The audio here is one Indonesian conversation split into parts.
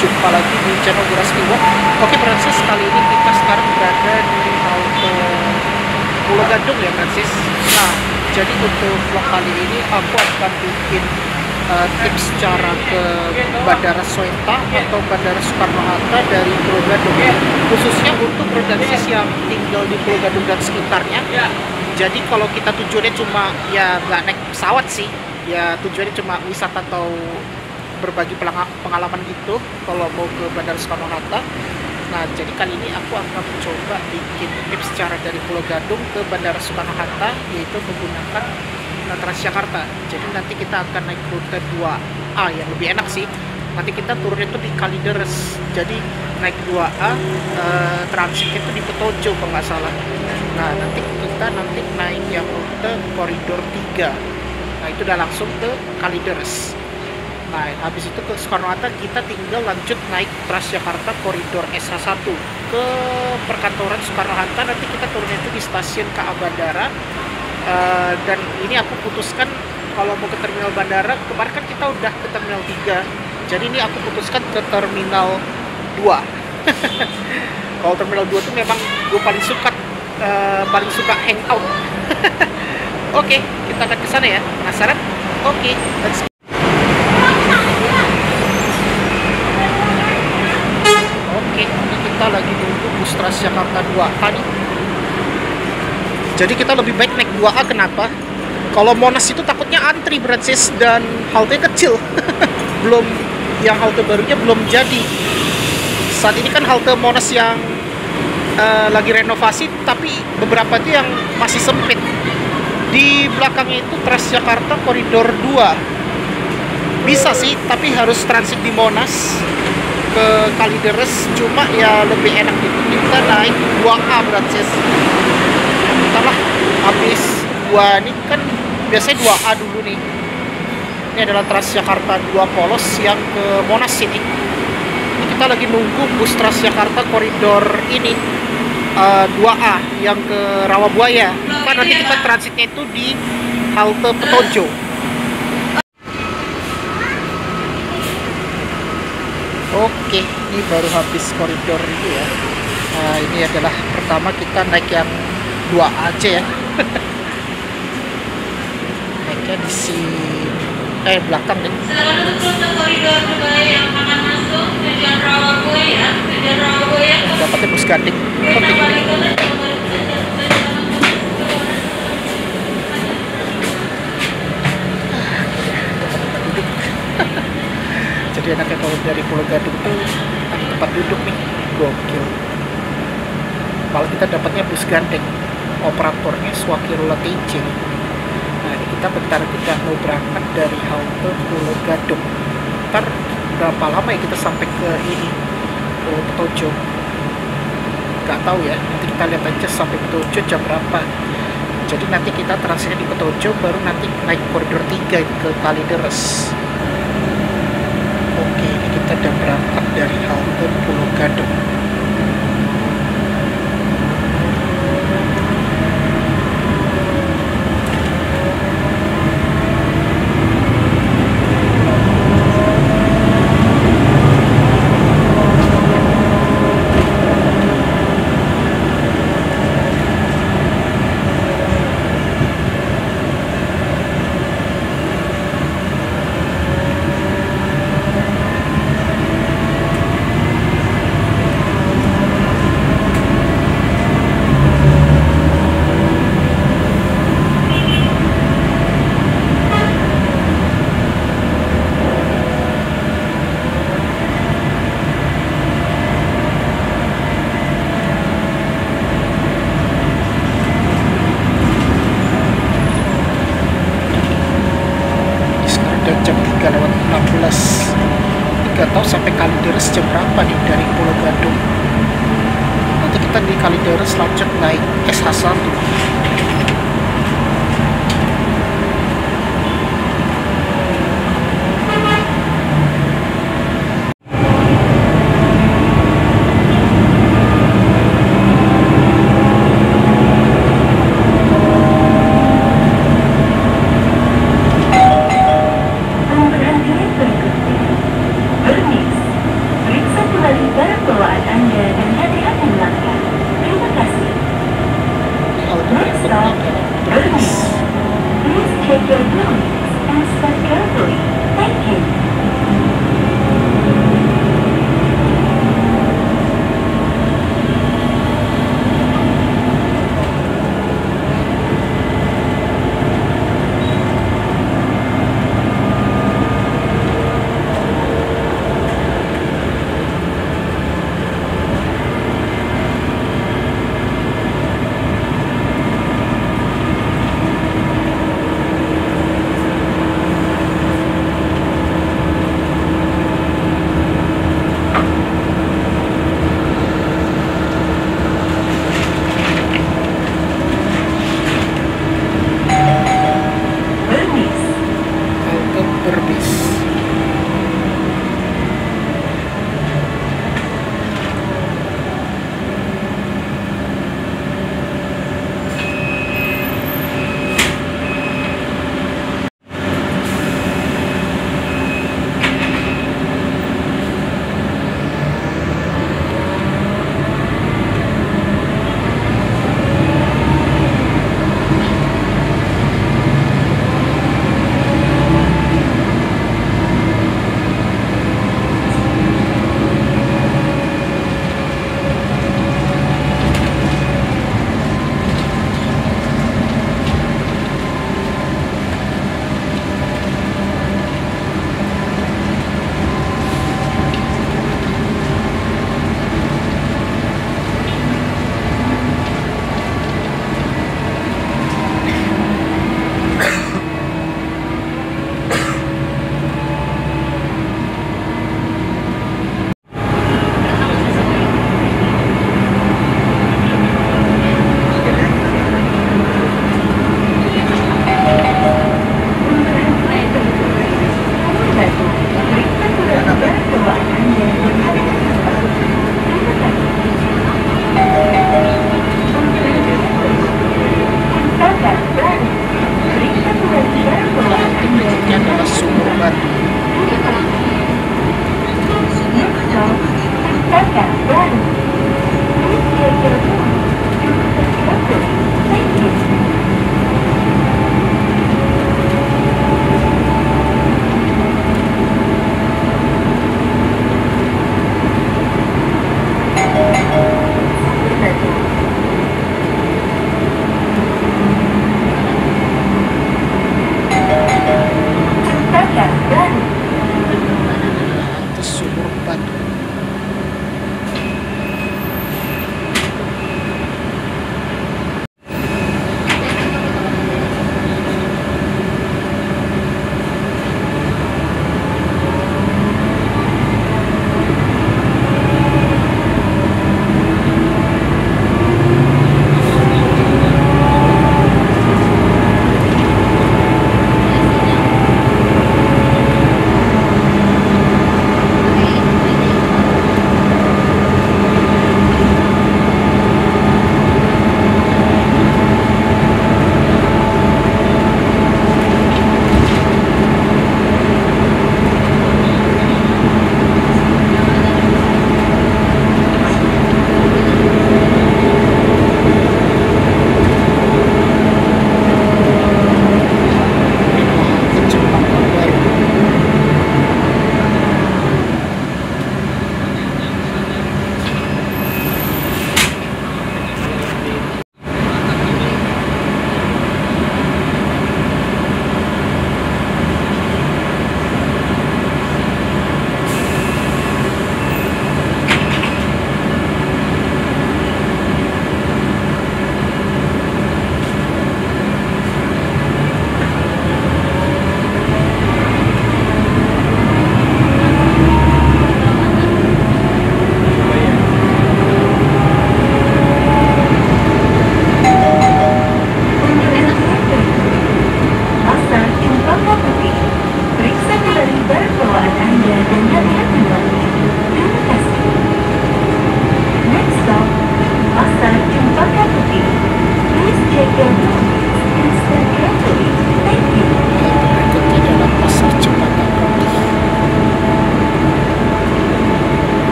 jumpa lagi di channel Buras Iwan Oke Francis, kali ini kita sekarang berada di halte Pulau Gadung ya Francis. Nah, jadi untuk vlog kali ini aku akan bikin uh, tips cara ke Bandara Soenta atau Bandara Soekarno-Hatta dari Pulau Gadung. Khususnya untuk Francis yang tinggal di Pulau Gadung dan sekitarnya. Jadi kalau kita tujuannya cuma ya nggak naik pesawat sih. Ya tujuannya cuma wisata atau berbagi pengalaman gitu kalau mau ke Bandara Soekarno Hatta. Nah, jadi kali ini aku akan mencoba bikin tips cara dari Pulau Gadung ke Bandara Soekarno Hatta yaitu menggunakan Transjakarta. Jadi nanti kita akan naik rute 2A yang lebih enak sih. Nanti kita turun itu di Kalideres. Jadi naik 2A uh, eh, transitnya itu di Petojo kalau nggak salah. Nah, nanti kita nanti naik yang rute koridor 3. Nah, itu udah langsung ke Kalideres. Nah, habis itu ke Soekarno-Hatta kita tinggal lanjut naik Transjakarta koridor SH1 ke perkantoran Soekarno-Hatta. Nanti kita turun itu di stasiun KA Bandara. Uh, dan ini aku putuskan kalau mau ke terminal bandara, kemarin kan kita udah ke terminal 3. Jadi ini aku putuskan ke terminal 2. kalau terminal 2 tuh memang gue paling suka uh, paling suka hangout. Oke, okay, kita akan ke sana ya. Penasaran? Oke, okay, let's kita lagi nunggu bus Transjakarta 2A nih. Jadi kita lebih baik naik 2A kenapa? Kalau Monas itu takutnya antri Brancis dan halte kecil. Belum yang halte barunya belum jadi. Saat ini kan halte Monas yang uh, lagi renovasi tapi beberapa itu yang masih sempit. Di belakangnya itu Transjakarta koridor 2 bisa sih tapi harus transit di Monas ke Kalideres cuma ya lebih enak gitu kita naik 2A berarti kita lah habis 2 ini kan biasanya 2A dulu nih. Ini adalah Transjakarta 2 Polos yang ke Monas ini. Ini kita lagi nunggu bus Transjakarta koridor ini uh, eh, 2A yang ke Rawabuaya. Kan nanti kita transitnya itu di halte Petojo. Oke, ini baru habis koridor ini ya. Nah, ini adalah pertama kita naik yang 2 aja ya. Naiknya di sini. Eh, belakang nih. Silakan untuk koridor yang akan masuk tujuan Rawabuaya, tujuan Rawabuaya. Dapatnya bus gading. Jadi enaknya kalau dari Pulau Gadung tuh ada tempat duduk nih gokil kalau kita dapatnya bus gandeng operatornya Swakirula TJ nah ini kita bentar kita mau berangkat dari halte Pulau Gadung. Ntar berapa lama ya kita sampai ke ini Pulau Petojo? Nggak tahu ya nanti kita lihat aja sampai Petojo jam berapa. Jadi nanti kita transitnya di Petojo baru nanti naik koridor 3 ke Kalideres kita sudah berangkat dari halte Pulau Gadung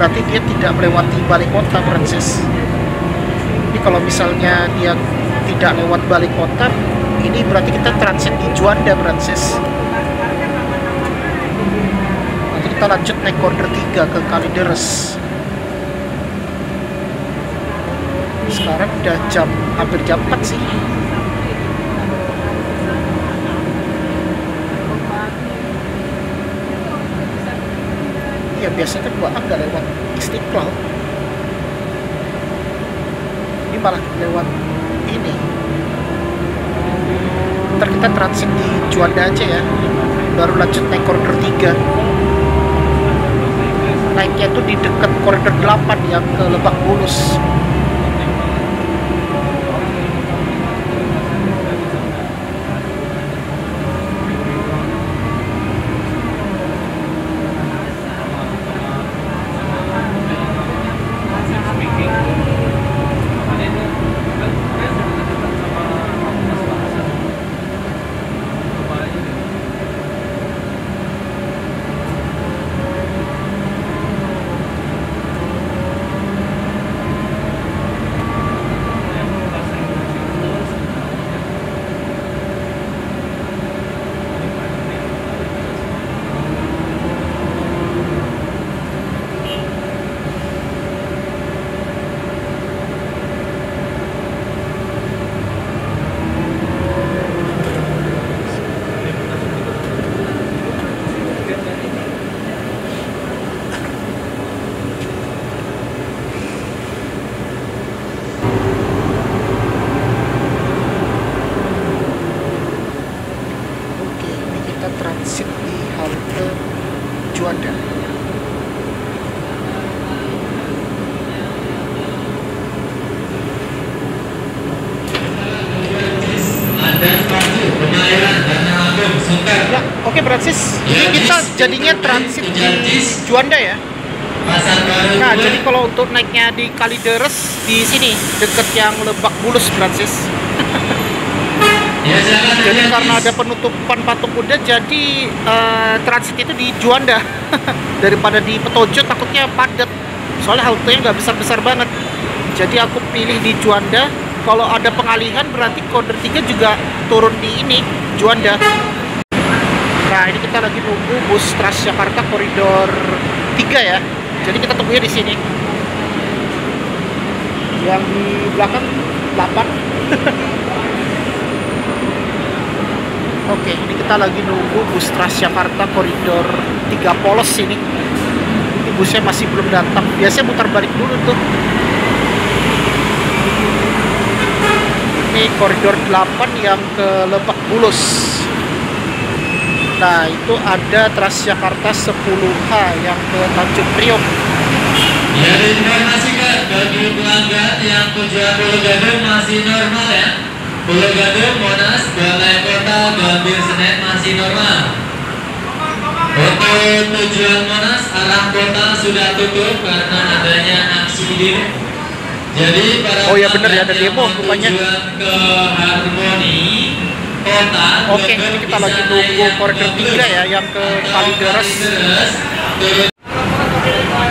berarti dia tidak melewati balai kota Francis. Ini kalau misalnya dia tidak lewat balai kota ini berarti kita transit di Juanda Francis. Nanti kita lanjut naik koridor 3 ke Kalideres. Sekarang udah jam hampir jam 4 sih ya biasanya kan gua agak lewat Istiqlal. Ini malah lewat ini. Ntar kita transit di Juanda aja ya. Baru lanjut naik koridor 3 naiknya tuh di dekat koridor 8 yang ke Lebak Bulus jadinya transit di Juanda ya. Nah, jadi kalau untuk naiknya di Kalideres di sini deket yang Lebak Bulus Francis. Jadi karena ada penutupan patung kuda jadi eh, transit itu di Juanda daripada di Petojo takutnya padat. Soalnya haltenya nggak besar-besar banget. Jadi aku pilih di Juanda. Kalau ada pengalihan berarti koridor 3 juga turun di ini Juanda. Nah, ini kita lagi nunggu bus Transjakarta koridor 3 ya. Jadi kita tunggunya di sini. Yang di belakang 8 Oke, ini kita lagi nunggu bus Transjakarta koridor 3 polos ini. Ini busnya masih belum datang. Biasanya muter balik dulu tuh. Ini koridor 8 yang ke Lebak Bulus. Nah, itu ada Transjakarta 10H yang ke Tanjung Priok. Ya diinformasikan bagi pelanggan yang tujuan Pulau Gadung masih normal ya. Pulau Gadung, Monas, Balai Kota, Gambir Senen masih normal. Untuk tujuan Monas, arah kota sudah tutup karena adanya aksi demo. Jadi para Oh ya, bener ya, ada demo rupanya. ke Harmoni. Oke, ini kita lagi nunggu koridor autobus 3 ya yang ke Kalideres.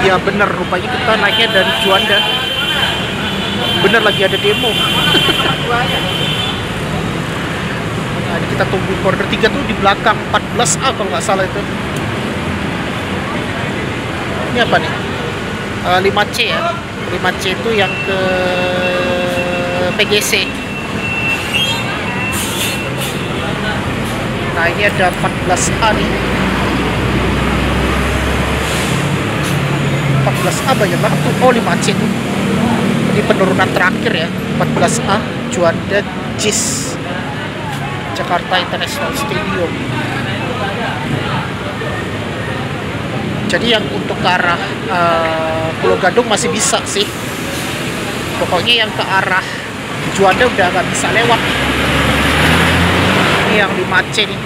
Ya bener, rupanya kita naiknya dari Juanda. Bener lagi ada demo. nah, ini kita tunggu koridor 3 tuh di belakang 14A kalau nggak salah itu. Ini apa nih? Eh, 5C ya. 5C itu yang ke PGC. Ini ada 14A nih. 14A banyak banget tuh. Oh 5C tuh. Ini penurunan terakhir ya. 14A Juanda JIS Jakarta International Stadium. Jadi yang untuk ke arah eh, Pulau Gadung masih bisa sih. Pokoknya yang ke arah Juanda udah nggak bisa lewat. Ini yang 5C nih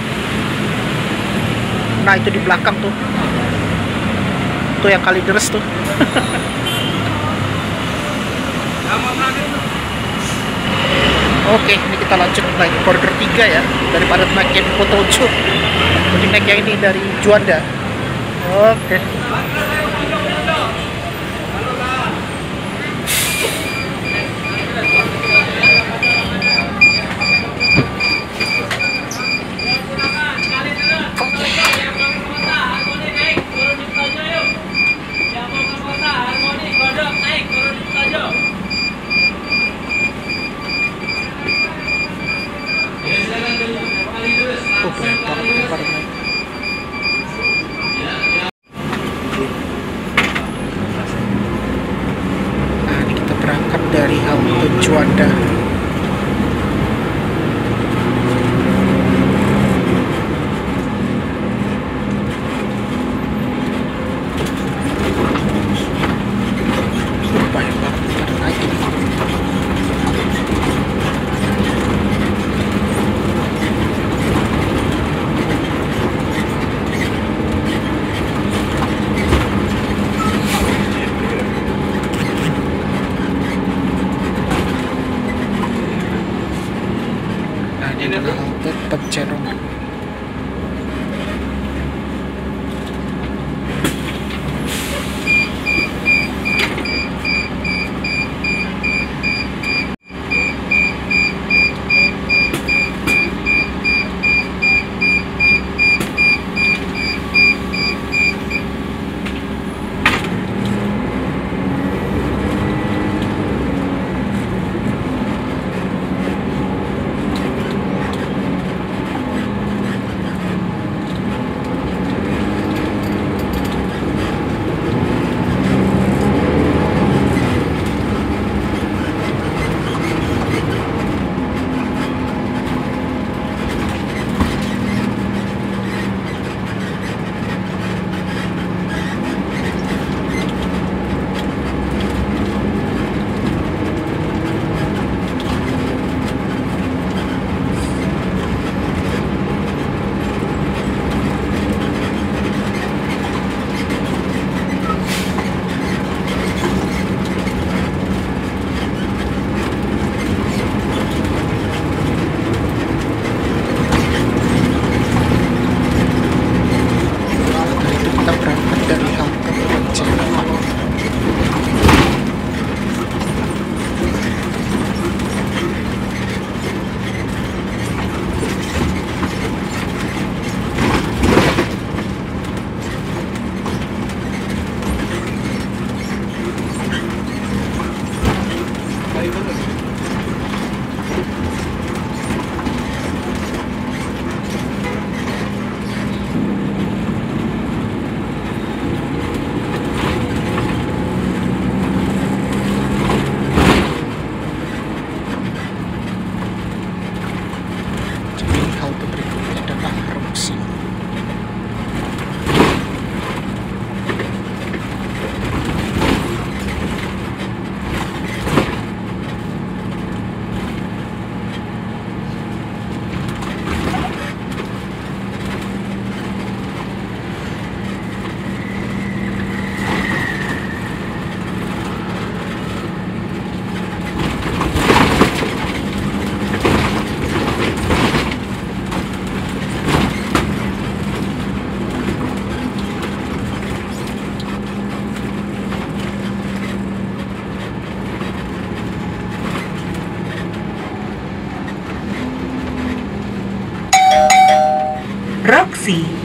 nah itu di belakang tuh tuh yang kali deres tuh Oke, ini kita lanjut naik koridor 3 ya daripada naik yang ujung. Jadi naik yang ini dari Juanda. Oke. See.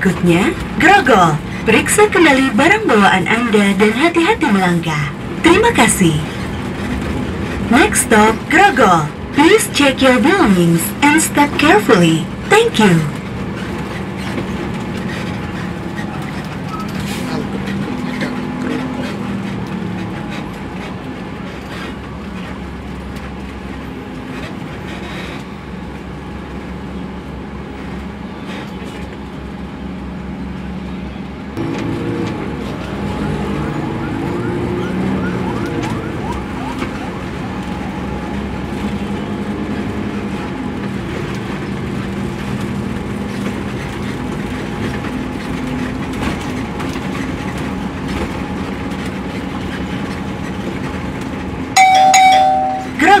Berikutnya, Grogol. Periksa kembali barang bawaan Anda dan hati-hati melangkah. Terima kasih. Next stop, Grogol. Please check your belongings and step carefully. Thank you.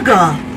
halte berikutnya Grogol Grogol.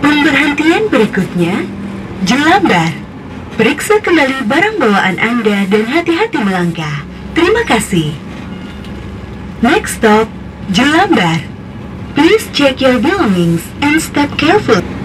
Pemberhentian berikutnya, Jelambar. Periksa kembali barang bawaan Anda dan hati-hati melangkah. Terima kasih. Next stop, Jelambar. Please check your belongings and step carefully.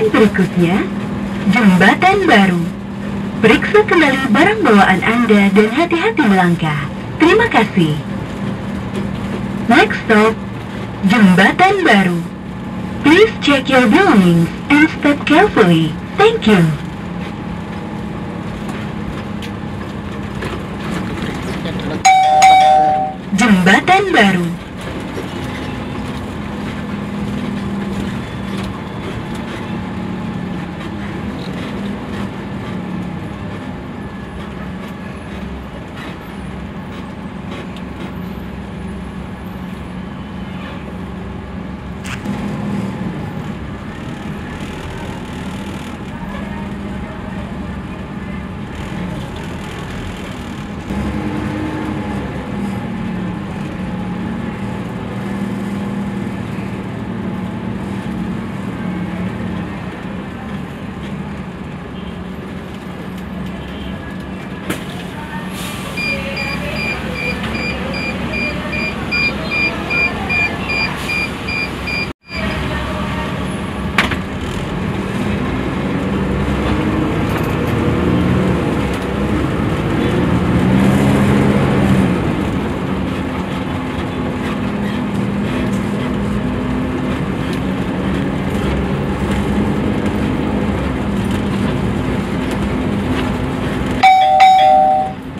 Pemberhentian berikutnya, jembatan baru. Periksa kembali barang bawaan Anda dan hati-hati melangkah. Terima kasih. Next stop, jembatan baru. Please check your belongings and step carefully. Thank you. Jembatan baru. Jembatan baru.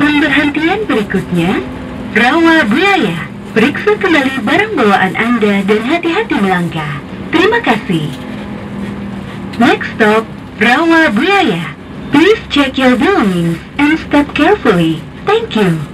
Pemberhentian berikutnya, rawa buaya. Periksa kembali barang bawaan Anda dan hati-hati melangkah. Terima kasih. Next stop, rawa buaya. Please check your belongings and step carefully. Thank you.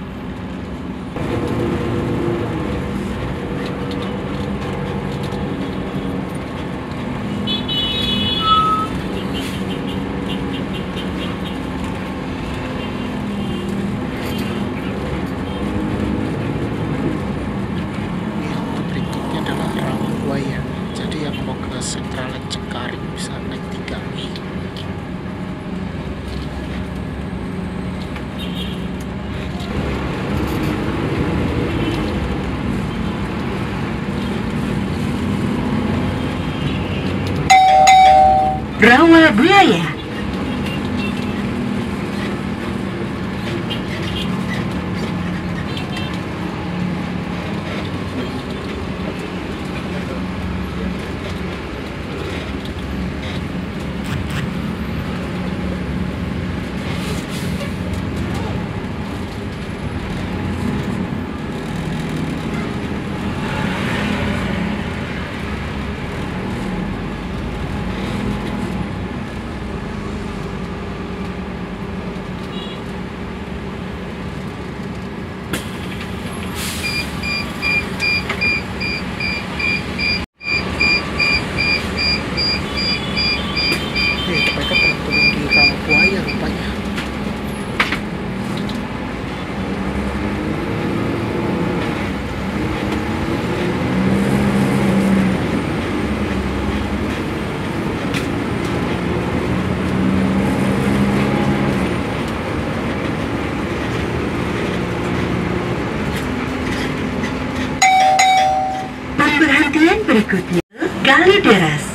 Berikutnya, Kalideras.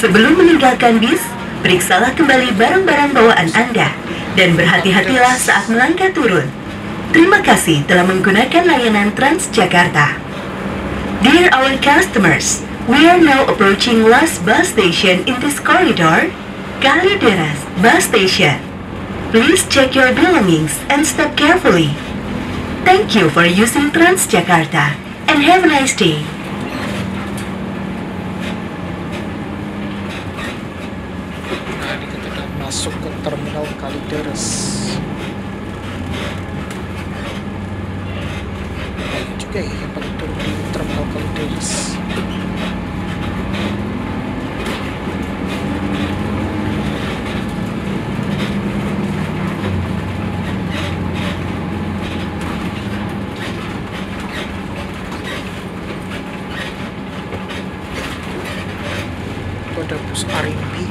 Sebelum meninggalkan bis, periksalah kembali barang-barang bawaan Anda dan berhati-hatilah saat melangkah turun. Terima kasih telah menggunakan layanan Transjakarta. Dear our customers, we are now approaching last bus station in this corridor, Kalideras Bus Station. Please check your belongings and step carefully. Thank you for using Transjakarta and have a nice day. Nah, ini kita akan masuk ke terminal Kalideres. Baik juga ya yang paling turun di terminal Kalideres. Itu ada bus Arimbi.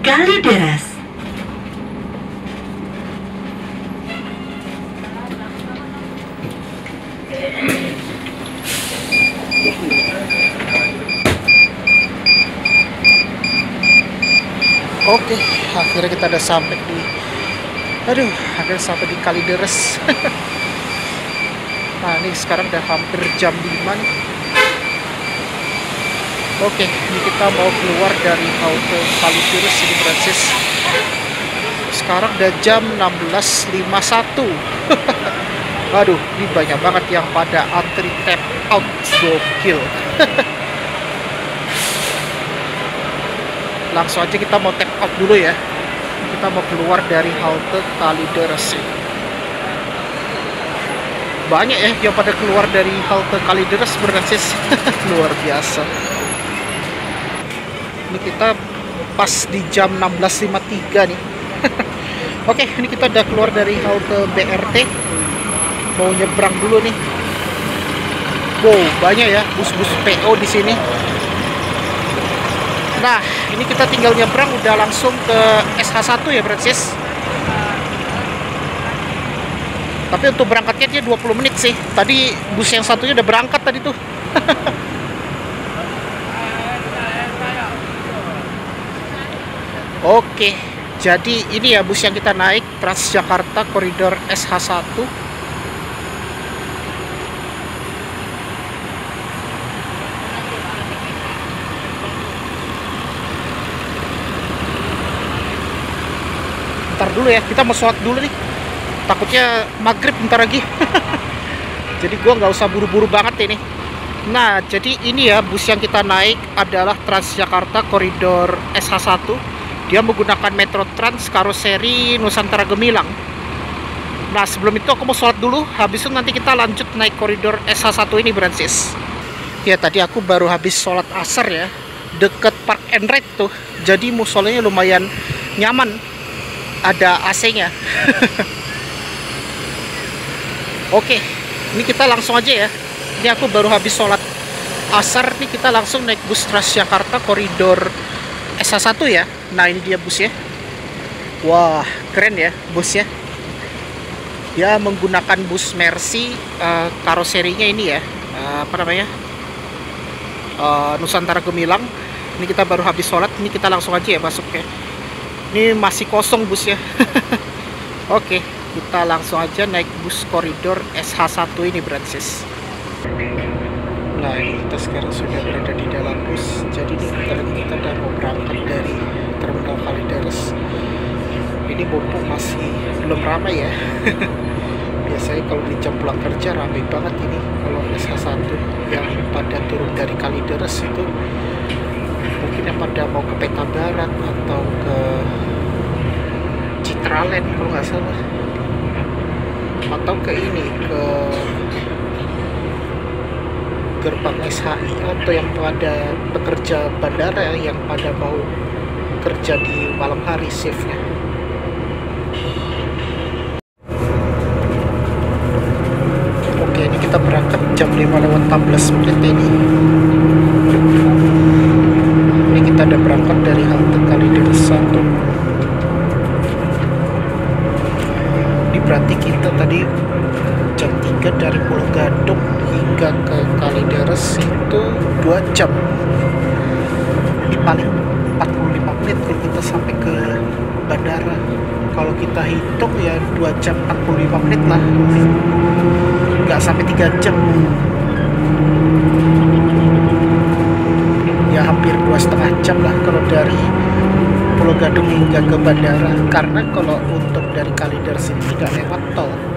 Kalideres. Oke, akhirnya kita udah sampai di Aduh, akhirnya sampai di Kalideres. nah, ini sekarang udah hampir jam 5 nih. Oke, ini kita mau keluar dari halte Kalideres ini Francis. Sekarang udah jam 16.51. Aduh, ini banyak banget yang pada antri tap out gokil. langsung aja kita mau tap out dulu ya. Kita mau keluar dari halte Kalideres. Banyak ya yang pada keluar dari halte Kalideres berbasis luar biasa. Ini kita pas di jam 16.53 nih. Oke ini kita udah keluar dari halte BRT mau nyebrang dulu nih wow banyak ya bus-bus PO di sini Nah, ini kita tinggal nyebrang udah langsung ke SH1 ya, Francis. Tapi untuk berangkatnya dia 20 menit sih. Tadi bus yang satunya udah berangkat tadi tuh. Oke, jadi ini ya bus yang kita naik Transjakarta koridor SH1. Dulu ya, kita mau sholat dulu nih. Takutnya maghrib bentar lagi. jadi gua nggak usah buru-buru banget ini. Nah, jadi ini ya bus yang kita naik adalah Transjakarta koridor SH1. Dia menggunakan Metro Trans karoseri Nusantara Gemilang. Nah, sebelum itu aku mau sholat dulu. Habis itu nanti kita lanjut naik koridor SH1 ini, Francis. Ya, tadi aku baru habis sholat asar ya. Deket Park and Ride tuh. Jadi musolanya lumayan nyaman. Ada AC-nya. Oke, ini kita langsung aja ya. Ini aku baru habis sholat asar nih kita langsung naik bus Transjakarta koridor SH1 ya. Nah ini dia busnya. Wah keren ya busnya. Dia menggunakan bus Mercy eh, karoserinya ini ya. eh, apa namanya? Eh, Nusantara Gemilang. Ini kita baru habis sholat. Ini kita langsung aja ya masuk ya. Ini masih kosong busnya. Oke, kita langsung aja naik bus koridor SH1 ini Bransis. Nah, kita sekarang sudah berada di dalam bus. Jadi ini kita, kita udah mau berangkat dari terminal Kalideres. Ini mumpung masih belum ramai ya. Biasanya kalau di jam pulang kerja ramai banget ini. Kalau SH1 yang pada turun dari Kalideres itu yang pada mau ke Peta Barat atau ke Citraland kalau nggak salah. Atau ke ini ke gerbang SHI atau yang pada pekerja bandara yang pada mau kerja di malam hari shiftnya. Oke ini kita berangkat jam 5 lewat 14 menit ini udah berangkat dari halte Kalideres 1 ini berarti kita tadi jam 3 dari Pulau Gadung hingga ke Kalideres itu 2 jam. Ini paling 45 menit kalau kita sampai ke bandara. Kalau kita hitung ya 2 jam 45 menit lah. Nggak sampai 3 jam ya hampir dua setengah jam lah kalau dari Pulau Gadung hingga ke bandara. Karena kalau untuk dari Kalideres ini tidak lewat tol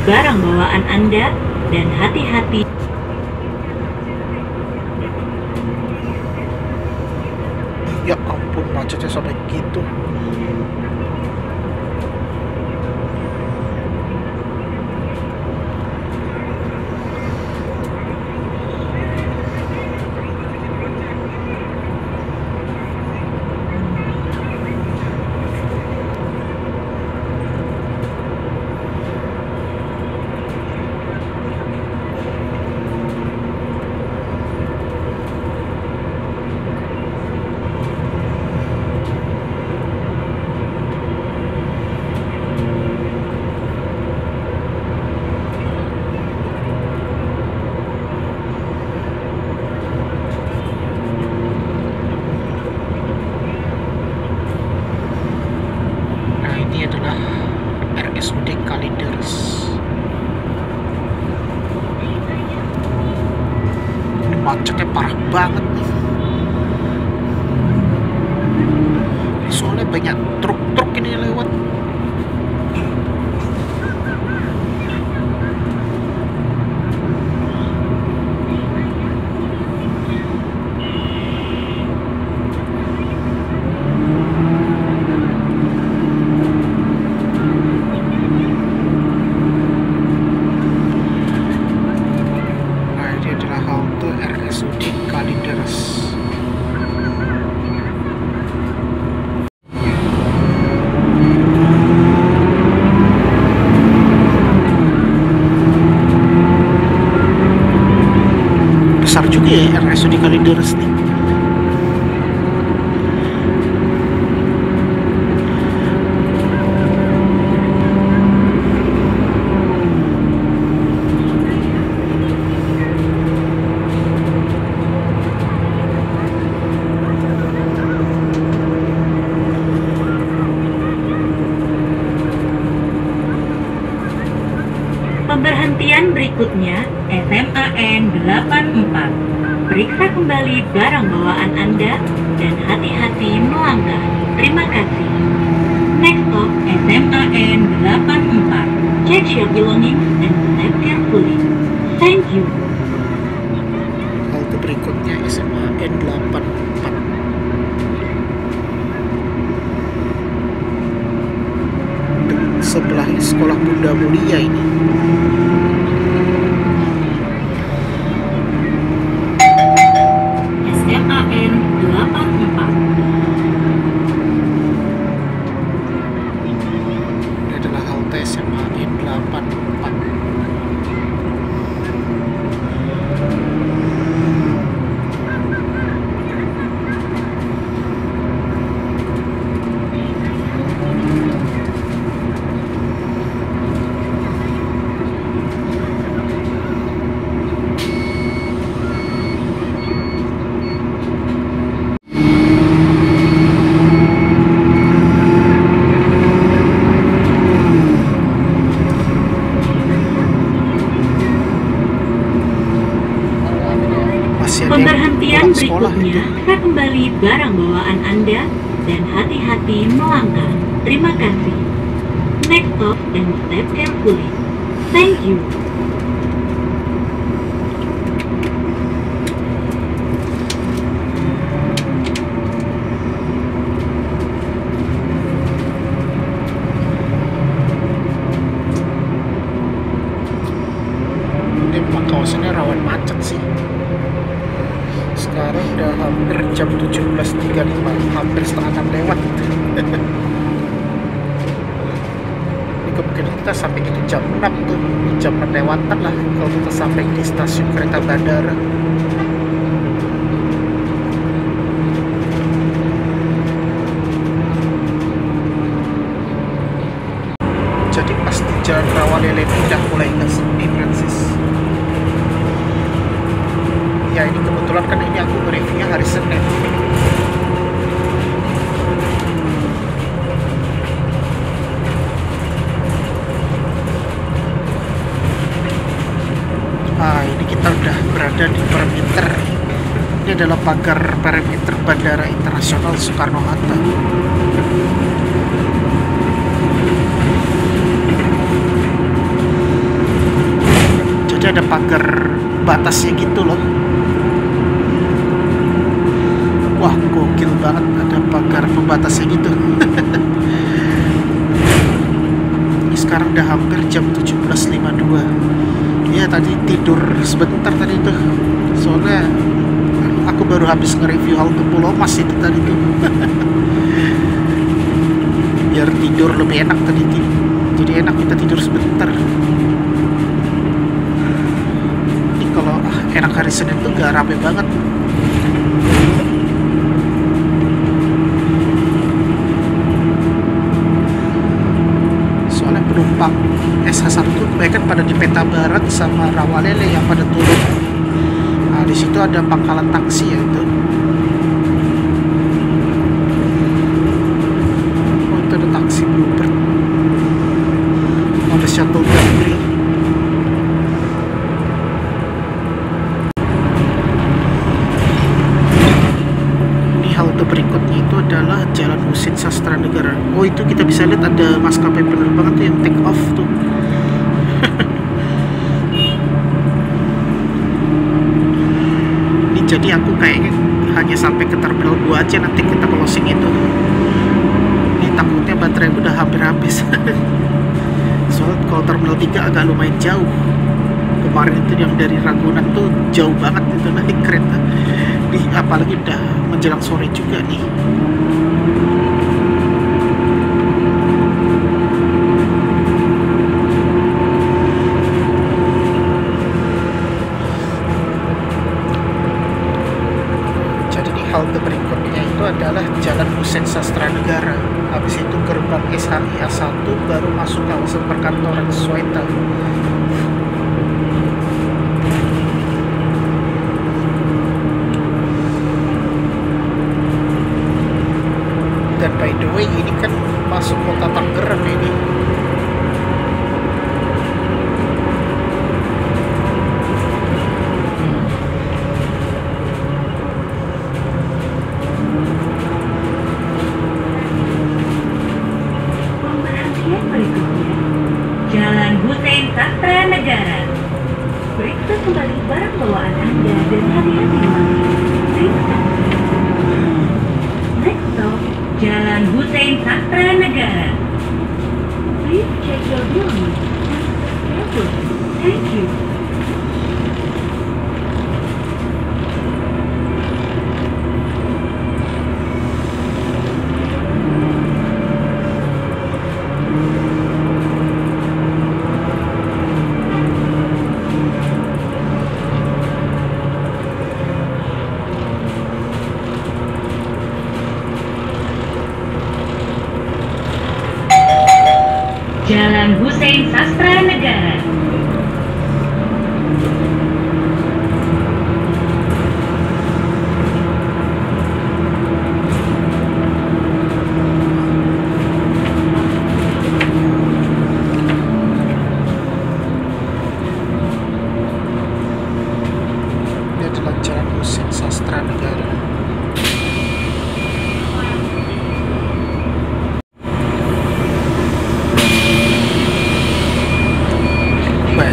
barang bawaan Anda dan hati-hati lonjaknya parah banget. Nih soalnya banyak Pemberhentian berikutnya, periksa kembali barang bawaan Anda dan hati-hati melangkah. Terima kasih. Next stop and step carefully. Thank you. ini memang kawasannya rawan macet sih sekarang udah hampir jam 17.35 hampir setengah enam lewat ini kemungkinan kita sampai gitu jam 6 tuh jam 6 lewatan lah kalau kita sampai di stasiun kereta bandara jadi pas di jalan Rawalele ini udah mulai nggak sepi Francis ya ini kebetulan kan ini aku reviewnya hari Senin ah ini kita udah berada di perimeter ini adalah pagar perimeter Bandara Internasional Soekarno-Hatta jadi ada pagar batasnya gitu loh. Wah gokil banget ada pagar pembatasnya gitu. Ini sekarang udah hampir jam 17.52 ya tadi tidur sebentar tadi tuh habis nge-review halte Pulau Mas itu tadi tuh. Biar tidur lebih enak tadi tuh jadi enak kita tidur sebentar. Ini kalau ah, enak hari Senin tuh gak rame banget. Soalnya penumpang SH1 tuh kebanyakan pada di Peta Barat sama Rawalele yang pada turun di situ ada pangkalan taksi ya itu oh itu ada taksi Bluebird oh, ada shuttle Gambri ini halte berikutnya itu adalah Jalan Husin Sastra Negara. Oh itu kita bisa lihat ada maskapai penerbangan tuh yang take off tuh. ini jadi aku kayaknya hanya sampai ke terminal 2 aja nanti kita closing itu. Ini takutnya baterai udah hampir habis. Soalnya 3 agak lumayan jauh. Kemarin itu yang dari Ragunan tuh jauh banget itu naik kereta. Nih apalagi udah menjelang sore juga nih. Banyak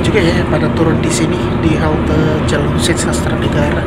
juga ya pada turun di sini di halte Jalur Sastra Negara.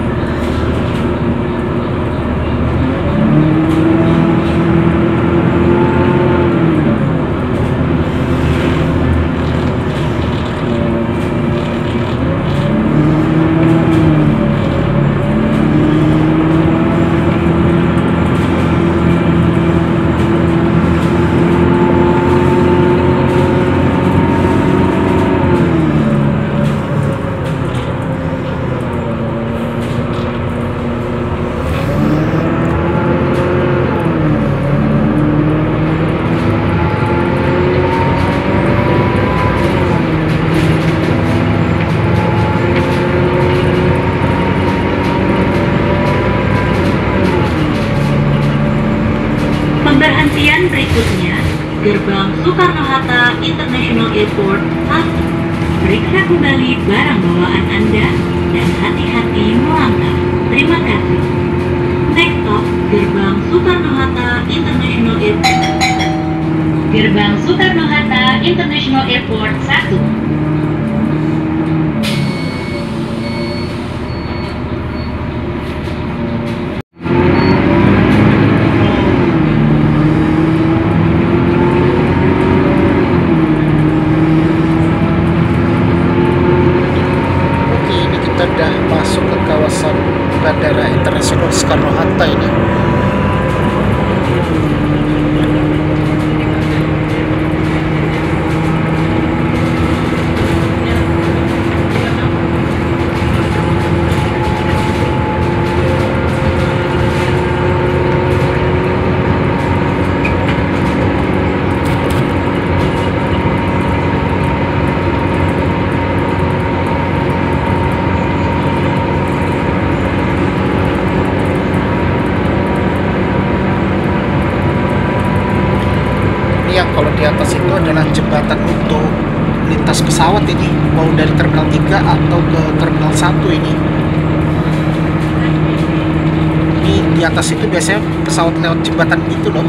di atas itu biasanya pesawat lewat jembatan gitu loh.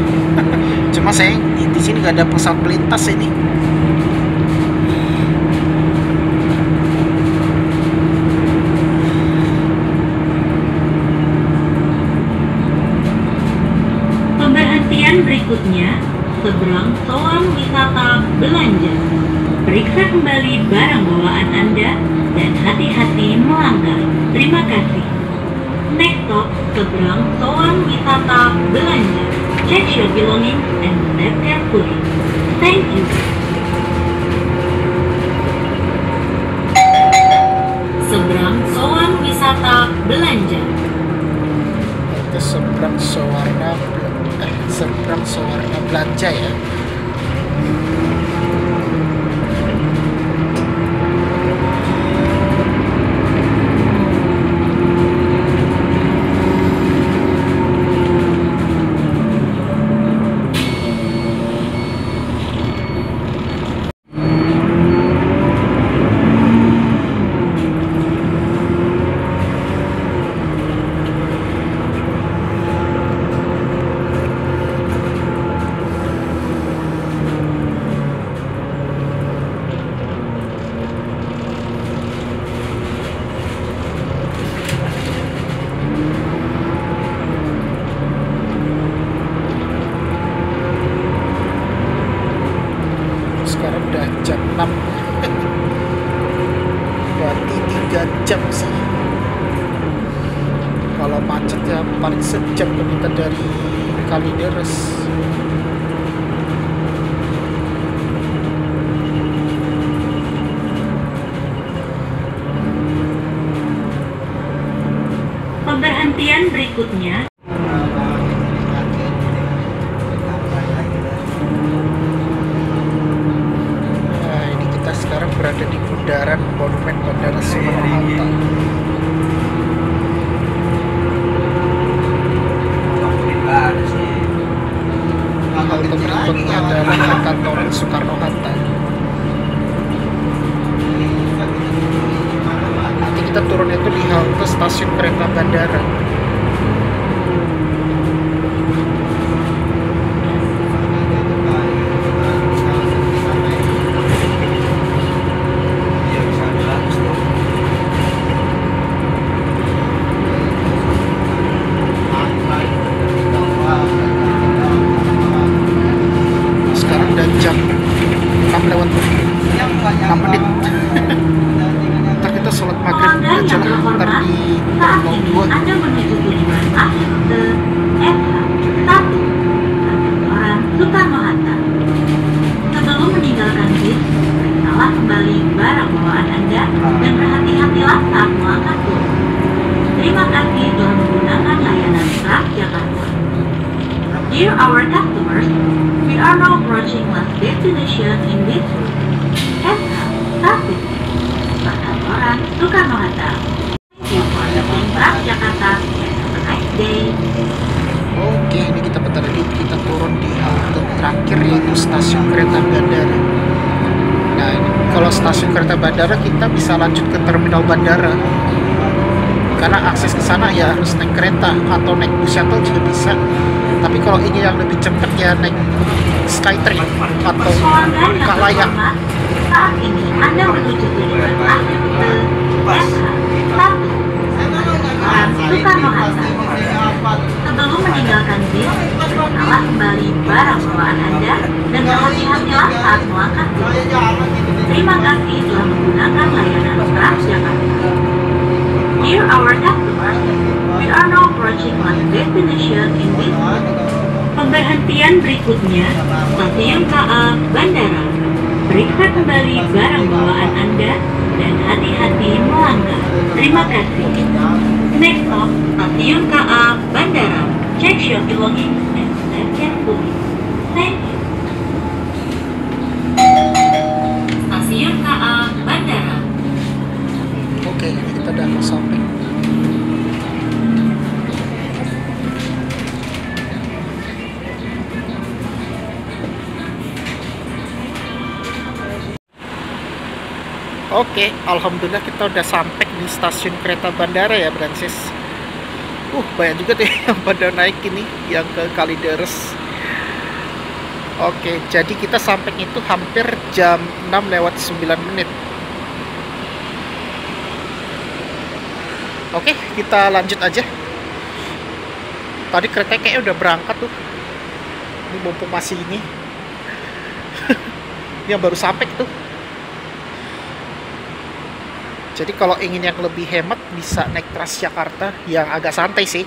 Cuma saya di, di sini nggak ada pesawat melintas ini. Pemberhentian berikutnya. Seberang soal wisata belanja periksa kembali barang seberang soal wisata belanja. Check your belongings and map carefully. Thank you. Seberang soal wisata belanja. Seberang soal eh, seberang belanja ya. Okay. Alhamdulillah kita udah sampai di stasiun kereta bandara ya Francis. Uh banyak juga tuh yang pada naik ini yang ke Kalideres. Oke jadi kita sampai itu hampir jam 6 lewat 9 menit. Oke kita lanjut aja. Tadi kereta kayaknya udah berangkat tuh. Ini mumpung masih ini ini. Yang baru sampai tuh jadi kalau ingin yang lebih hemat bisa naik Transjakarta yang agak santai sih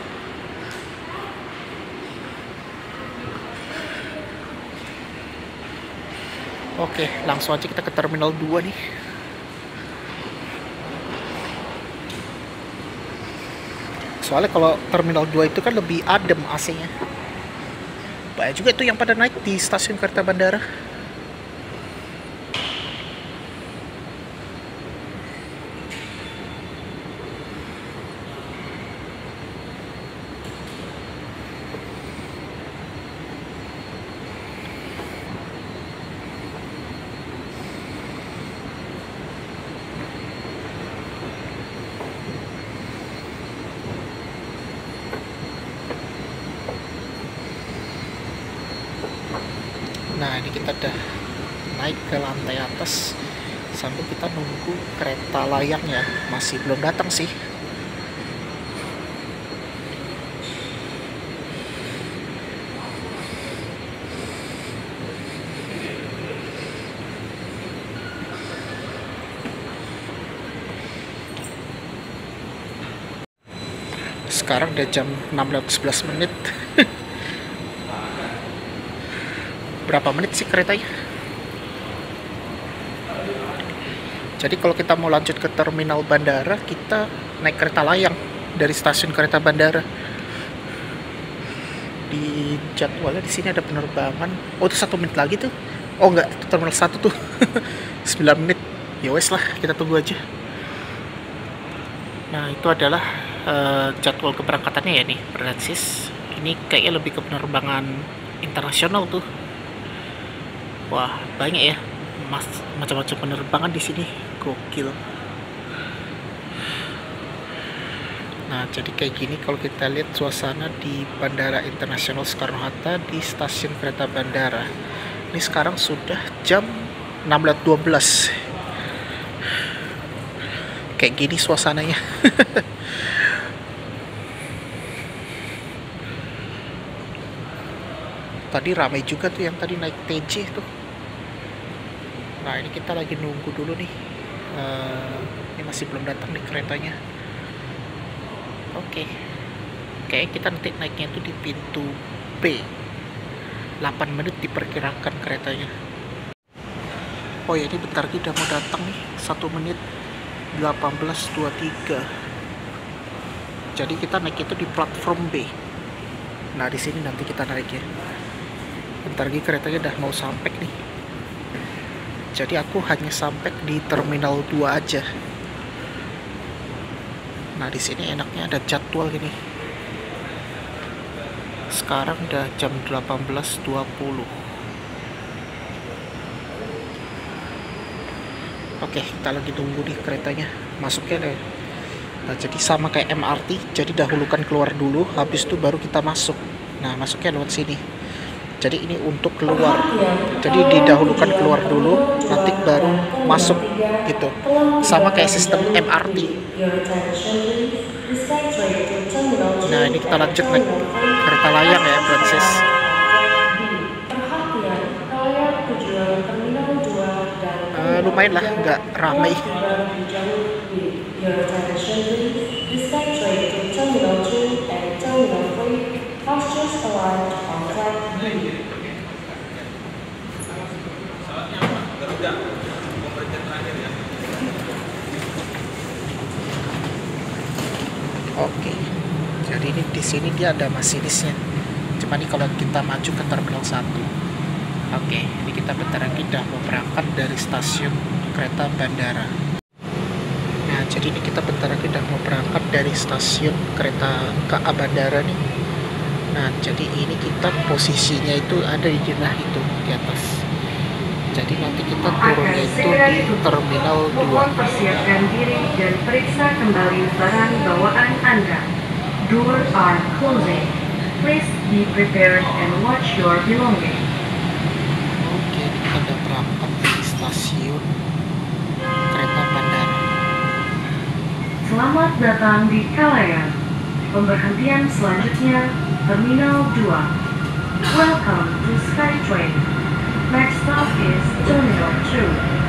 Oke, langsung aja kita ke Terminal 2 nih. Soalnya kalau Terminal 2 itu kan lebih adem AC-nya. Banyak juga itu yang pada naik di stasiun kereta bandara. Layangnya masih belum datang sih. Sekarang udah jam 6.11 menit. berapa menit sih keretanya jadi kalau kita mau lanjut ke terminal bandara kita naik kereta layang dari stasiun kereta bandara. Di jadwalnya di sini ada penerbangan. Oh itu satu menit lagi tuh. Oh enggak itu terminal satu tuh. 9 menit. Ya wes lah kita tunggu aja. Nah itu adalah eh, jadwal keberangkatannya ya nih Francis. Ini kayaknya lebih ke penerbangan internasional tuh. Wah, banyak ya. Mas macam-macam penerbangan di sini. Gokil. Nah, jadi kayak gini kalau kita lihat suasana di Bandara Internasional Soekarno-Hatta di stasiun kereta bandara. Ini sekarang sudah jam 16.12. Kayak gini suasananya. tadi ramai juga tuh yang tadi naik TJ tuh nah ini kita lagi nunggu dulu nih Eh, ini masih belum datang nih keretanya. Oke. Kayaknya kita nanti naiknya itu di pintu B. 8 menit diperkirakan keretanya. Oh ya ini bentar lagi udah mau datang nih. 1 menit 18.23 jadi kita naik itu di platform B. Nah di sini nanti kita naik ya bentar lagi keretanya udah mau sampai nih jadi aku hanya sampai di terminal 2 aja. Nah di sini enaknya ada jadwal gini sekarang udah jam 18.20 oke kita lagi tunggu nih keretanya. Masuknya deh nah jadi sama kayak MRT jadi dahulukan keluar dulu habis itu baru kita masuk. Nah masuknya lewat sini jadi ini untuk keluar. Jadi didahulukan keluar dulu nanti baru masuk gitu. Sama kayak sistem MRT nah ini kita lanjut naik kereta layang ya Francis. Eh, lumayan lah nggak ramai. Ini di sini dia ada masinisnya. Cuma nih kalau kita maju ke terminal 1. Oke, ini kita bentar lagi udah mau berangkat dari stasiun kereta bandara. Nah, jadi ini kita bentar lagi udah mau berangkat dari stasiun kereta KA bandara nih. Nah, jadi ini kita posisinya itu ada di jenah itu di atas. Jadi nanti kita turunnya itu di terminal 2. Persiapkan diri dan periksa kembali barang bawaan Anda. Doors are closing. Please be prepared and watch your belongings. Oke, kita udah di stasiun kereta bandara. Selamat datang di Kalayan. Pemberhentian selanjutnya Terminal 2. Welcome to SkyTrain. Next stop is Terminal 2.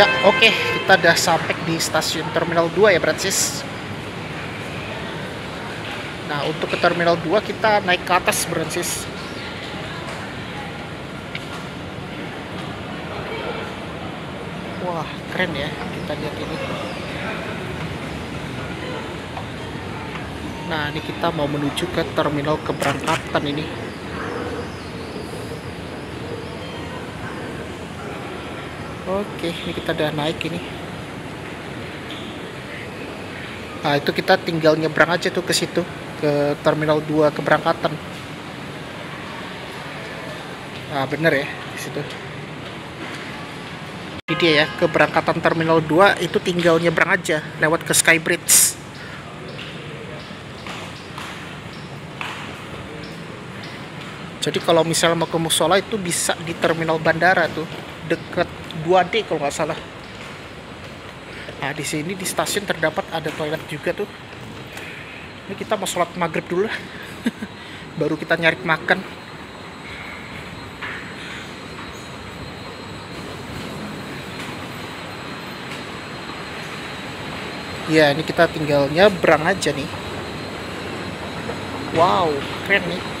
Ya, oke, kita udah sampai di stasiun Terminal 2 ya, Francis. Nah, untuk ke Terminal 2 kita naik ke atas, Francis. Wah, keren ya kita lihat ini. Nah, ini kita mau menuju ke terminal keberangkatan ini. Oke, ini kita udah naik ini. Nah, itu kita tinggal nyebrang aja tuh ke situ, ke terminal 2 keberangkatan. Nah, bener ya, di situ. Ini dia ya, keberangkatan terminal 2 itu tinggal nyebrang aja lewat ke Skybridge. Jadi kalau misalnya mau ke musola itu bisa di terminal bandara tuh, deket 2D kalau nggak salah. Nah di sini di stasiun terdapat ada toilet juga tuh. Ini kita mau sholat maghrib dulu lah, baru kita nyari makan. Ya ini kita tinggal nyebrang aja nih. Wow, keren nih.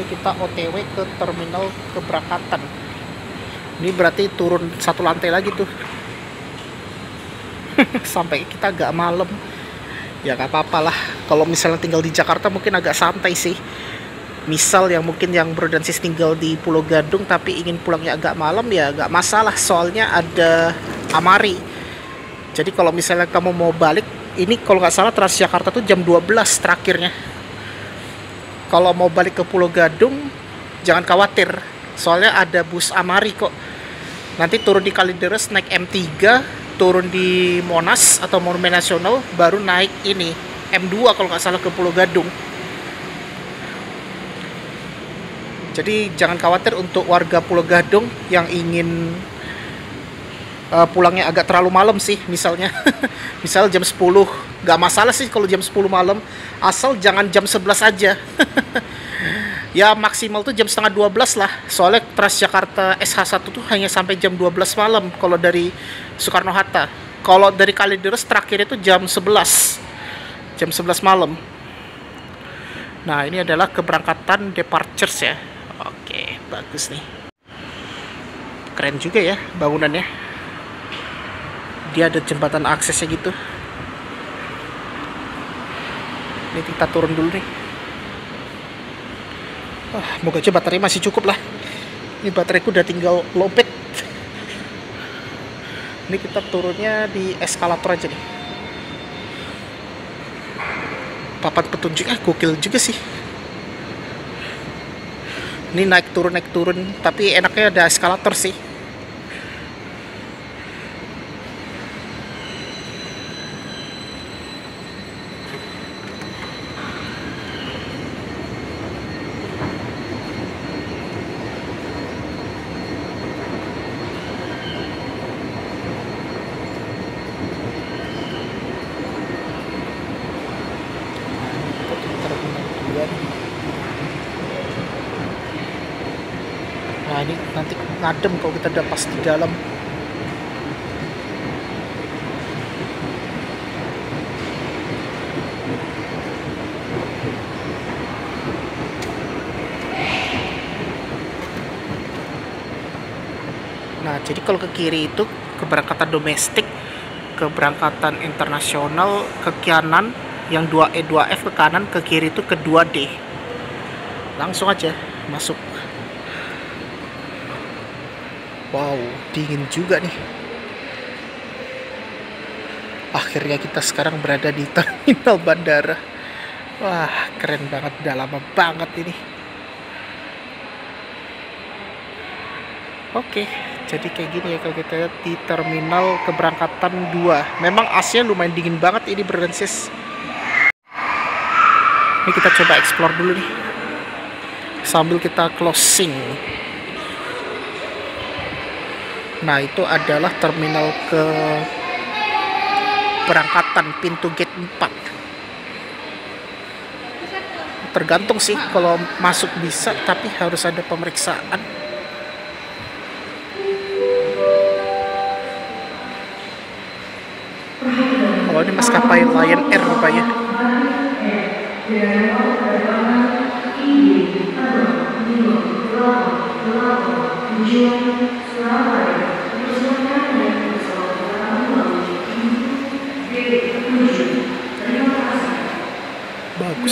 Ini kita OTW ke terminal keberangkatan. Ini berarti turun satu lantai lagi tuh. Sampai kita agak malam. Ya gak apa-apa lah. Kalau misalnya tinggal di Jakarta mungkin agak santai sih. Misal yang mungkin yang bro dan sis tinggal di Pulau Gadung tapi ingin pulangnya agak malam ya gak masalah. Soalnya ada Amari. Jadi kalau misalnya kamu mau balik ini kalau nggak salah Transjakarta tuh jam 12 terakhirnya kalau mau balik ke Pulau Gadung jangan khawatir. Soalnya ada bus Amari kok. Nanti turun di Kalideres naik M3 turun di Monas atau Monumen Nasional baru naik ini M2 kalau nggak salah ke Pulau Gadung. Jadi jangan khawatir untuk warga Pulau Gadung yang ingin uh, pulangnya agak terlalu malam sih misalnya. Misal jam 10 nggak masalah sih kalau jam 10 malam. Asal jangan jam 11 aja. Ya maksimal tuh jam setengah 12 lah. Soalnya Transjakarta SH1 tuh hanya sampai jam 12 malam kalau dari Soekarno Hatta. Kalau dari Kalideres terakhir itu jam 11 jam 11 malam. Nah ini adalah keberangkatan departures ya. Oke bagus nih. Keren juga ya bangunannya dia ada jembatan aksesnya gitu. Ini kita turun dulu nih Wah, moga aja baterai masih cukup lah. Ini bateraiku udah tinggal lowbat ini kita turunnya di eskalator aja nih papan petunjuk ah gokil juga sih. Ini naik turun naik turun tapi enaknya ada eskalator sih adem kalau kita udah pas di dalam Nah, jadi kalau ke kiri itu keberangkatan domestik, keberangkatan internasional, ke kanan yang 2E2F ke kanan, ke kiri itu ke 2D. Langsung aja masuk wow dingin juga nih. Akhirnya kita sekarang berada di terminal bandara. Wah keren banget udah lama banget ini. Oke jadi kayak gini ya kalau kita lihat di terminal keberangkatan 2 memang AC lumayan dingin banget ini berdensis ini kita coba explore dulu nih. Sambil kita closing nah itu adalah terminal ke berangkatan pintu gate 4 tergantung sih kalau masuk bisa tapi harus ada pemeriksaan. Oh ini maskapai Lion Air rupanya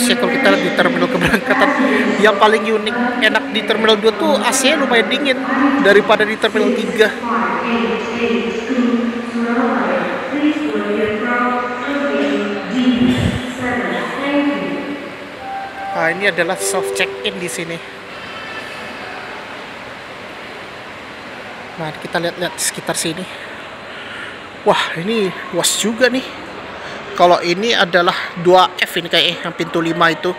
ya kalau kita di terminal keberangkatan yang paling unik enak di terminal 2 tuh AC lumayan dingin daripada di terminal 3 Nah, ini adalah self check in di sini. Nah, kita lihat-lihat sekitar sini. Wah, ini luas juga nih. Kalau ini adalah 2F ini kayak yang pintu 5 itu.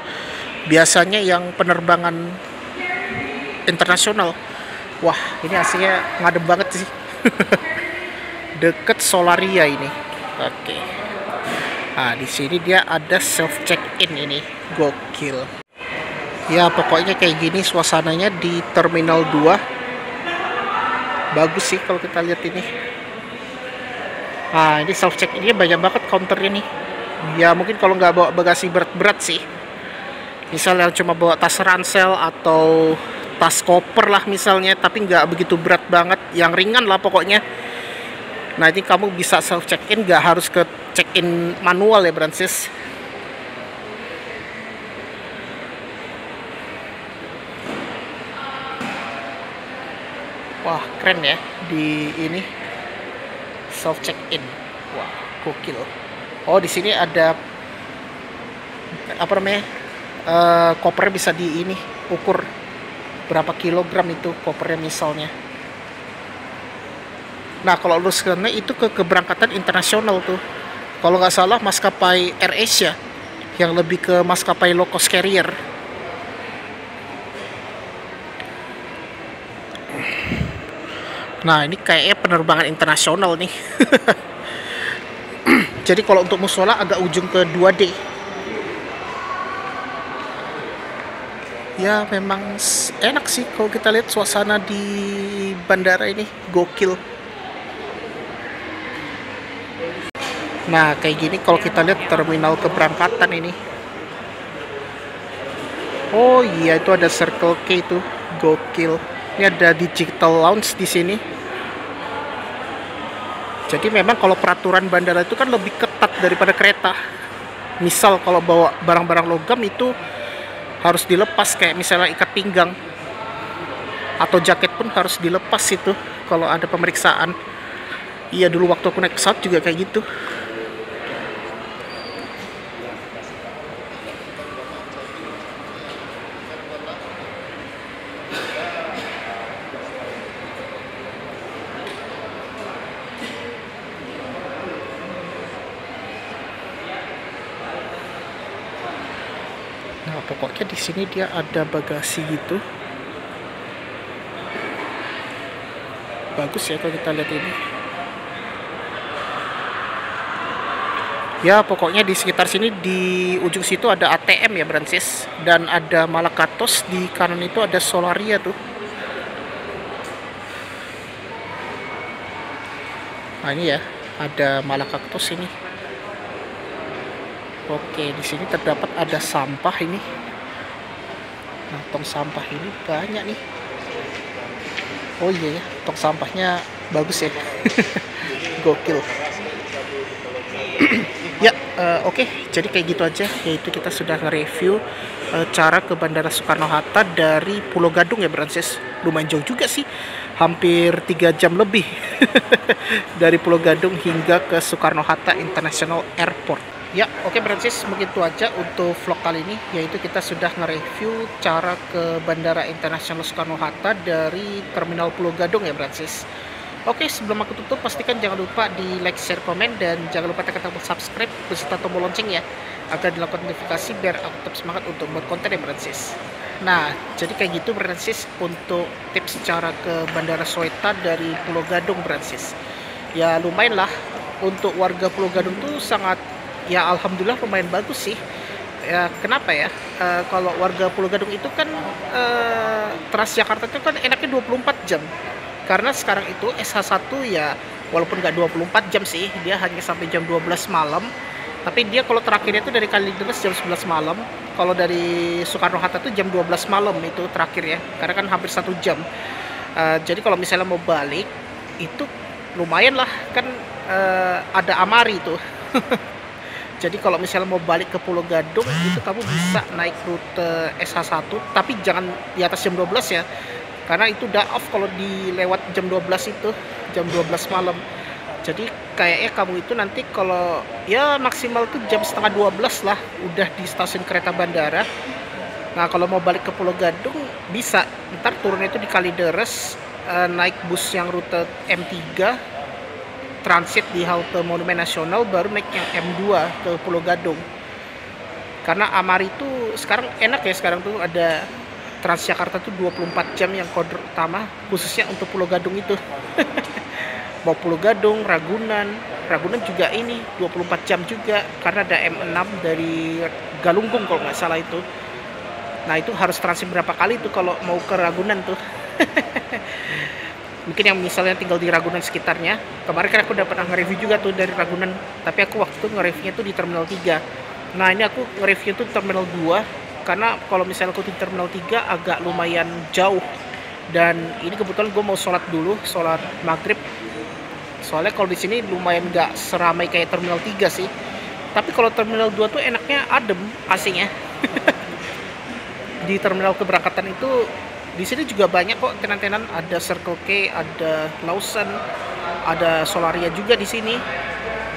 Biasanya yang penerbangan internasional. Wah, ini aslinya ngadem banget sih. Deket Solaria ini. Oke. Nah, di sini dia ada self check in ini. Gokil. Ya, pokoknya kayak gini suasananya di Terminal 2. Bagus sih kalau kita lihat ini. Nah, ini self check ini banyak banget counternya nih. Ya, mungkin kalau nggak bawa bagasi berat-berat sih. Misalnya cuma bawa tas ransel atau tas koper lah misalnya, tapi nggak begitu berat banget, yang ringan lah pokoknya. Nah, ini kamu bisa self check in, nggak harus ke check in manual ya, Francis. Wah, keren ya di ini self check in. Wah, gokil. Oh, di sini ada apa namanya? Eh, kopernya bisa di ini ukur berapa kilogram itu kopernya misalnya. Nah, kalau lu sekarang itu ke keberangkatan internasional tuh. Kalau nggak salah maskapai AirAsia yang lebih ke maskapai low cost carrier. Nah, ini kayaknya penerbangan internasional nih. Jadi kalau untuk musola agak ujung ke 2D. Ya, memang enak sih kalau kita lihat suasana di bandara ini gokil. Nah, kayak gini kalau kita lihat terminal keberangkatan ini. Oh iya, itu ada Circle K itu, gokil. Ini ada digital lounge di sini. Jadi memang kalau peraturan bandara itu kan lebih ketat daripada kereta. Misal kalau bawa barang-barang logam itu harus dilepas kayak misalnya ikat pinggang atau jaket pun harus dilepas itu kalau ada pemeriksaan. Iya dulu waktu aku naik pesawat juga kayak gitu. Nah, pokoknya di sini dia ada bagasi gitu. Bagus ya kalau kita lihat ini. Ya, pokoknya di sekitar sini di ujung situ ada ATM ya, Francis, dan ada Malakatos di kanan itu ada Solaria tuh. Nah, ini ya, ada Malakatos ini. Oke, di sini terdapat ada sampah ini. Tong sampah ini banyak nih. Oh iya ya, tong sampahnya bagus ya. Gokil. Ya eh, oke jadi kayak gitu aja. Yaitu kita sudah nge-review eh, cara ke Bandara Soekarno-Hatta dari Pulau Gadung ya Francis lumayan jauh juga sih. Hampir tiga jam lebih dari Pulau Gadung hingga ke Soekarno-Hatta International Airport ya oke Francis begitu aja untuk vlog kali ini yaitu kita sudah nge-review cara ke Bandara Internasional Soekarno-Hatta dari Terminal Pulau Gadung ya Francis Oke, sebelum aku tutup, pastikan jangan lupa di like, share, komen, dan jangan lupa tekan tombol subscribe beserta tombol lonceng ya, agar dilakukan notifikasi biar aku tetap semangat untuk buat konten ya, Francis. Nah, jadi kayak gitu, Francis, untuk tips cara ke Bandara Soeta dari Pulau Gadung, Francis. Ya, lumayan lah, untuk warga Pulau Gadung tuh sangat, ya Alhamdulillah lumayan bagus sih. Ya, kenapa ya? Eh, kalau warga Pulau Gadung itu kan, eh, Transjakarta itu kan enaknya 24 jam. Karena sekarang itu SH1 ya walaupun nggak 24 jam sih dia hanya sampai jam 12 malam. Tapi dia kalau terakhirnya itu dari Kalideres jam 11 malam. Kalau dari Soekarno Hatta itu jam 12 malam itu terakhir ya karena kan hampir satu jam. Uh, jadi kalau misalnya mau balik itu lumayan lah. Kan uh, ada Amari itu jadi kalau misalnya mau balik ke Pulau Gadung itu kamu bisa naik rute SH1 tapi jangan di atas jam 12 ya. Karena itu udah off kalau dilewat jam 12 itu jam 12 malam. Jadi kayaknya kamu itu nanti kalau ya maksimal tuh jam setengah 12 lah udah di stasiun kereta bandara. Nah kalau mau balik ke Pulau Gadung bisa. Ntar turunnya itu di Kalideres eh, naik bus yang rute M3 transit di halte Monumen Nasional baru naik yang M2 ke Pulau Gadung. Karena Amari itu sekarang enak ya sekarang tuh ada Transjakarta tuh 24 jam yang kode utama khususnya untuk Pulau Gadung itu. Mau Pulau Gadung, Ragunan Ragunan juga ini 24 jam juga karena ada M6 dari Galunggung kalau nggak salah itu. Nah itu harus transit berapa kali tuh kalau mau ke Ragunan tuh mungkin yang misalnya tinggal di Ragunan sekitarnya. Kemarin kan aku udah pernah nge-review juga tuh dari Ragunan. Tapi aku waktu itu nge-reviewnya tuh di Terminal 3 nah ini aku nge-review tuh Terminal 2 karena kalau misalnya aku di Terminal 3 agak lumayan jauh. Dan ini kebetulan gue mau sholat dulu sholat maghrib. Soalnya kalau di sini lumayan nggak seramai kayak Terminal 3 sih. Tapi kalau Terminal 2 tuh enaknya adem asingnya. Di terminal keberangkatan itu di sini juga banyak kok tenan-tenan ada Circle K, ada Lawson, ada Solaria juga di sini.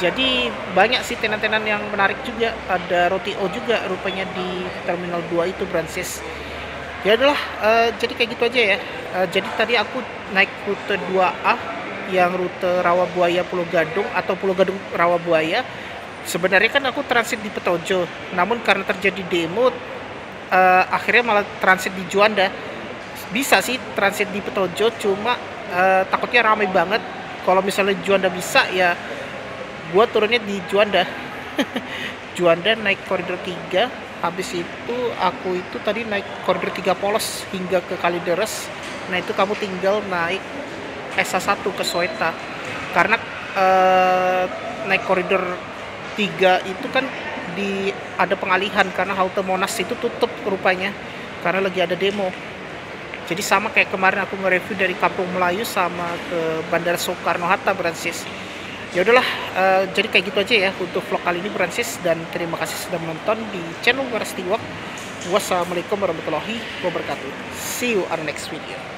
Jadi banyak sih tenan-tenan yang menarik juga. Ada Roti O juga rupanya di Terminal 2 itu Francis. Ya adalah jadi kayak gitu aja ya. Eh, jadi tadi aku naik rute 2A yang rute Rawabuaya Pulau Gadung atau Pulau Gadung Rawabuaya. Sebenarnya kan aku transit di Petojo, namun karena terjadi demo eh, akhirnya malah transit di Juanda. Bisa sih transit di Petojo, cuma eh, takutnya ramai banget. Kalau misalnya Juanda bisa ya gua turunnya di Juanda. Juanda naik koridor 3 habis itu aku itu tadi naik koridor 3 polos hingga ke Kalideres. Nah itu kamu tinggal naik SA1 ke Soeta karena eh, naik koridor 3 itu kan di ada pengalihan karena halte Monas itu tutup rupanya. Karena lagi ada demo jadi sama kayak kemarin aku nge-review dari Kampung Melayu sama ke Bandara Soekarno Hatta Francis ya udahlah eh, jadi kayak gitu aja ya untuk vlog kali ini Francis dan terima kasih sudah menonton di channel Waras Tiwak wassalamualaikum warahmatullahi wabarakatuh. See you on next video